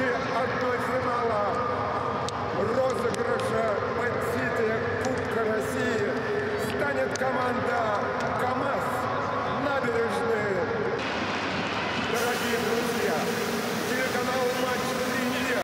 Arthur